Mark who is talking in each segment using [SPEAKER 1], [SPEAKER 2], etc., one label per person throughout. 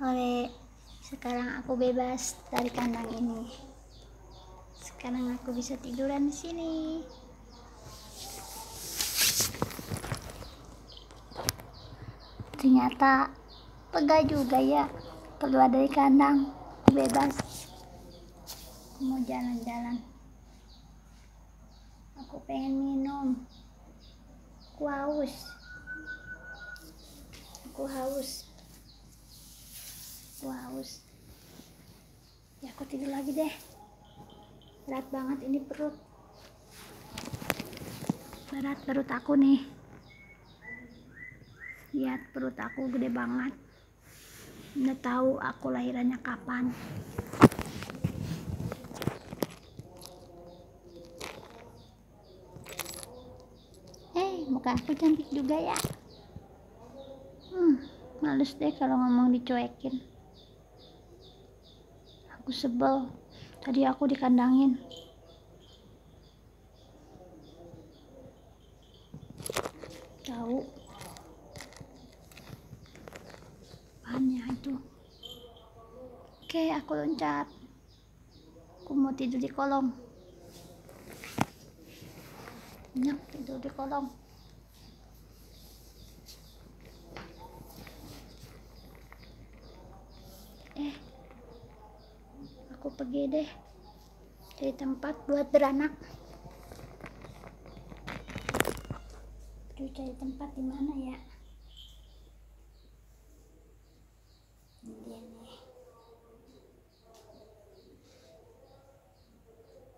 [SPEAKER 1] Oleh sekarang aku bebas dari kandang ini. Sekarang aku bisa tiduran di sini. Ternyata lega juga ya keluar dari kandang bebas. Aku mau jalan-jalan. Aku pengen minum. Aku haus. Aku haus. Aku haus. Ya aku tidur lagi deh. Berat banget ini perut. Berat perut aku nih. Lihat perut aku gede banget. Nggak tahu aku lahirannya kapan. Hei, muka aku cantik juga ya. Hmm, males deh kalau ngomong dicuekin. Aku sebel. Tadi aku dikandangin. Tahu. Apanya itu? Oke, aku loncat. Aku mau tidur di kolong. Enak tidur di kolong. Pergi deh cari tempat buat beranak. Aduh, cari tempat di mana ya? Nih.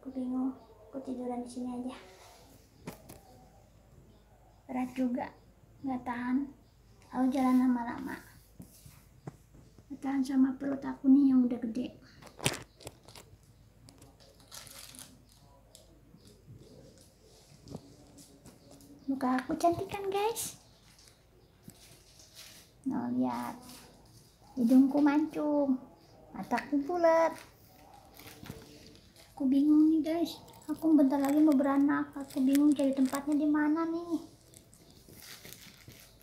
[SPEAKER 1] Aku bingung. Aku tiduran di sini aja. Berat juga, nggak tahan. Aku jalan lama-lama. Nggak tahan sama perut aku nih yang udah gede. Muka aku cantik kan guys? Nah lihat, hidungku mancung, mataku bulat. Aku bingung nih guys. Aku bentar lagi mau beranak. Aku bingung cari tempatnya di mana nih.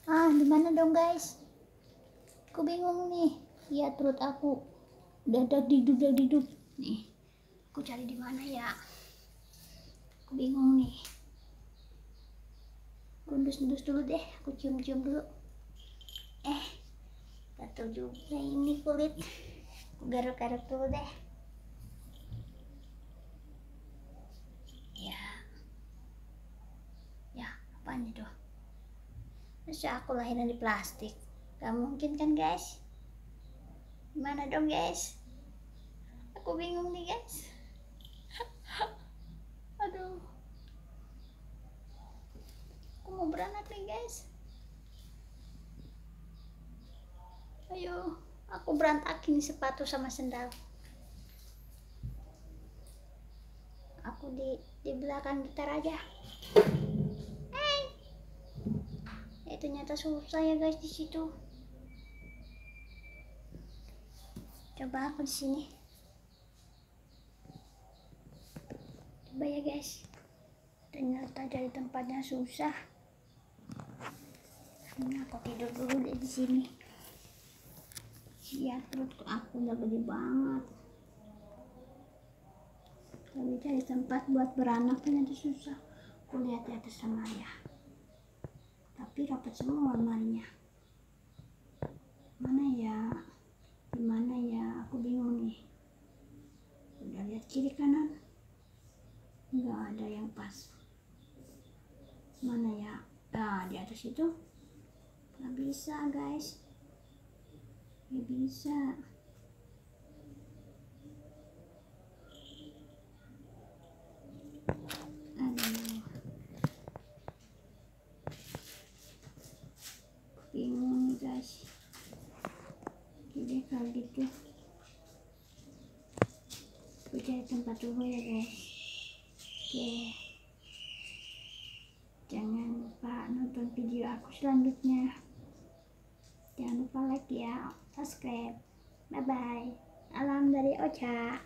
[SPEAKER 1] Ah, di mana dong guys? Aku bingung nih. Lihat perut aku. Dadak diduk dadak diduk. Nih, aku cari di mana ya? Aku bingung nih. Gendus-gendus dulu deh. Aku cium-cium dulu. Eh, gatel juga ini kulit. Aku garuk-garuk dulu deh. Ya. Ya, apaan itu? Masa aku lahiran di plastik? Gak mungkin kan guys? Gimana dong guys? Aku bingung nih guys. Aduh. Aku mau beranak nih guys. Ayo, aku berantakin sepatu sama sendal. Aku di di belakang gitar aja. Hey. Eh, ternyata susah ya guys di situ. Coba aku di sini. Coba ya guys. Ternyata cari tempatnya susah. Ini aku tidur dulu deh di sini. Lihat perut aku udah gede banget. Tapi cari tempat buat beranak ternyata susah. Aku lihat di atas lemari ya. Tapi rapat semua lemarinya. Mana ya? Gimana ya? Aku bingung nih. Udah lihat kiri kanan. Nggak ada yang pas. Mana ya? Nah, di atas itu. Nggak bisa guys. Nggak bisa. Aduh. Bingung nih guys. Oke kalau gitu. Aku cari tempat dulu ya guys. Oke. Jangan lupa nonton video aku selanjutnya. Jangan lupa like ya, subscribe. Bye bye. Alam dari Ocha.